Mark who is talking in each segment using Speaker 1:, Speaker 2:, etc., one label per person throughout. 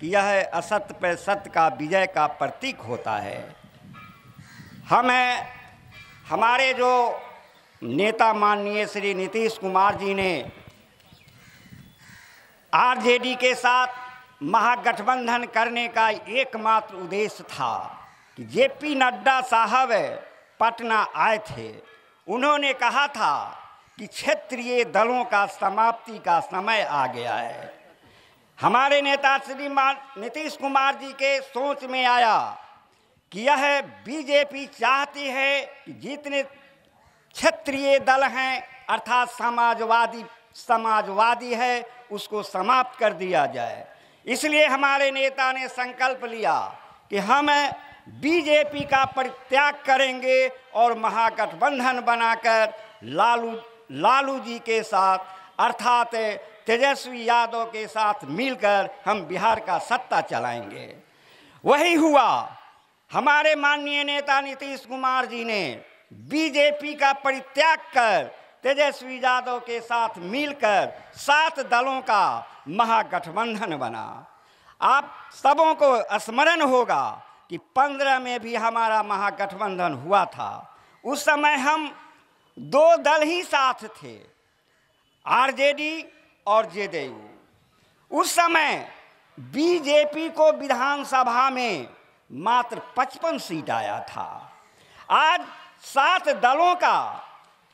Speaker 1: कि यह असत्य पर सत्य का विजय का प्रतीक होता है। हमें, हमारे जो नेता माननीय श्री नीतीश कुमार जी ने आरजेडी के साथ महागठबंधन करने का एकमात्र उद्देश्य था कि जेपी नड्डा साहब पटना आए थे। उन्होंने कहा था कि क्षेत्रीय दलों का समाप्ति का समय आ गया है। हमारे नेता श्री नीतीश कुमार जी के सोच में आया कि यह बीजेपी चाहती है कि जितने क्षेत्रीय दल हैं, अर्थात समाजवादी समाजवादी है, उसको समाप्त कर दिया जाए। इसलिए हमारे नेता ने संकल्प लिया कि हम बीजेपी का परित्याग करेंगे और महागठबंधन बनाकर लालू लालू जी के साथ अर्थात तेजस्वी यादव के साथ मिलकर हम बिहार का सत्ता चलाएँगे। वही हुआ। हमारे माननीय नेता नीतीश कुमार जी ने बीजेपी का परित्याग कर तेजस्वी यादव के साथ मिलकर सात दलों का महागठबंधन बना। आप सबों को स्मरण होगा कि पंद्रह में भी हमारा महागठबंधन हुआ था। उस समय हम दो दल ही साथ थे। आरजेडी और जेडीयू। उस समय बीजेपी को विधानसभा में मात्र 55 सीट आया था। आज सात दलों का,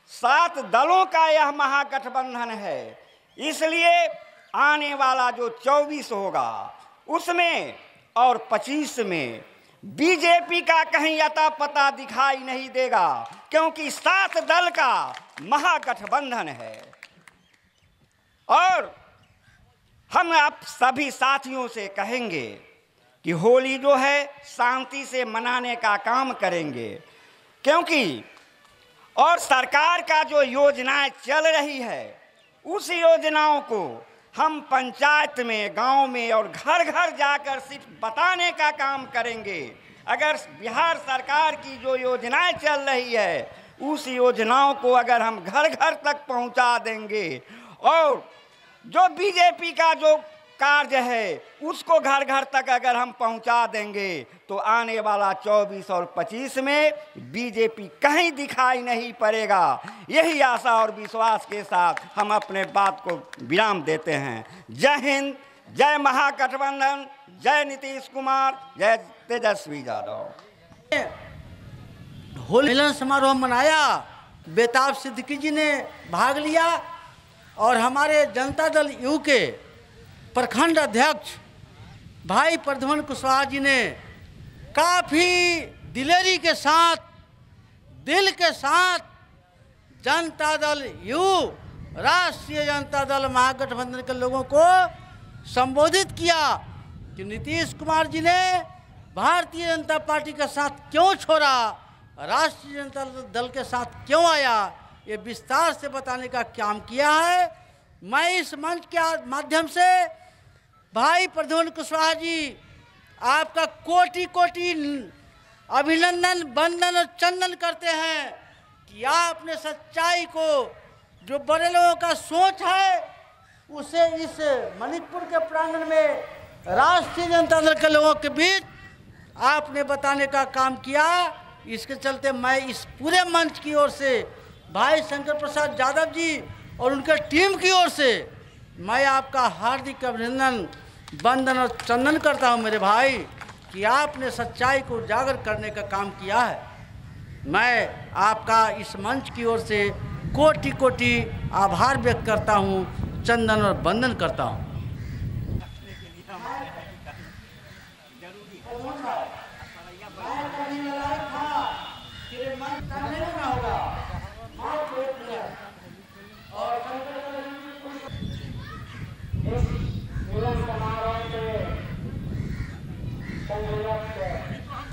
Speaker 1: सात दलों का यह महागठबंधन है। इसलिए आने वाला जो 24 होगा, उसमें और 25 में बीजेपी का कहीं अता पता दिखाई नहीं देगा, क्योंकि सात दल का महागठबंधन है। और हम आप सभी साथियों से कहेंगे कि होली जो है, शांति से मनाने का काम करेंगे। क्योंकि और सरकार का जो योजनाएँ चल रही है, उस योजनाओं को हम पंचायत में, गाँव में और घर घर जाकर सिर्फ़ बताने का काम करेंगे। अगर बिहार सरकार की जो योजनाएँ चल रही है, उस योजनाओं को अगर हम घर घर तक पहुँचा देंगे और जो बीजेपी का जो कार्य है, उसको घर घर तक अगर हम पहुँचा देंगे तो आने वाला 24 और 25 में बीजेपी कहीं दिखाई नहीं पड़ेगा। यही आशा और विश्वास के साथ हम अपने बात को विराम देते हैं। जय हिंद, जय महागठबंधन, जय नीतीश कुमार, जय तेजस्वी यादव।
Speaker 2: होली समारोह मनाया, बेताब सिद्दीकी जी ने भाग लिया और हमारे जनता दल यू के प्रखंड अध्यक्ष भाई प्रधवन कुशवाहा जी ने काफ़ी दिलेरी के साथ, दिल के साथ जनता दल यू राष्ट्रीय जनता दल महागठबंधन के लोगों को संबोधित किया कि नीतीश कुमार जी ने भारतीय जनता पार्टी के साथ क्यों छोड़ा, राष्ट्रीय जनता दल के साथ क्यों आया ये विस्तार से बताने का काम किया है। मैं इस मंच के माध्यम से भाई प्रद्युम्न कुशवाहा जी, आपका कोटि कोटि अभिनंदन बंदन और चंदन करते हैं कि आपने सच्चाई को जो बड़े लोगों का सोच है, उसे इस मणिपुर के प्रांगण में राष्ट्रीय जनता दल के लोगों के बीच आपने बताने का काम किया। इसके चलते मैं इस पूरे मंच की ओर से भाई शंकर प्रसाद यादव जी और उनके टीम की ओर से मैं आपका हार्दिक अभिनंदन, वंदन और चंदन करता हूँ मेरे भाई कि आपने सच्चाई को उजागर करने का काम किया है। मैं आपका इस मंच की ओर से कोटि कोटि आभार व्यक्त करता हूँ, चंदन और वंदन करता हूँ।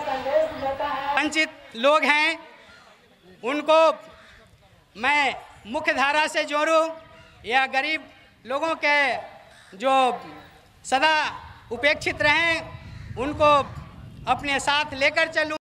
Speaker 3: संदेश देता है।
Speaker 4: वंचित लोग हैं। उनको मैं मुख्य धारा से जोड़ूं या गरीब लोगों के जो सदा उपेक्षित रहें उनको अपने साथ लेकर चलूँ।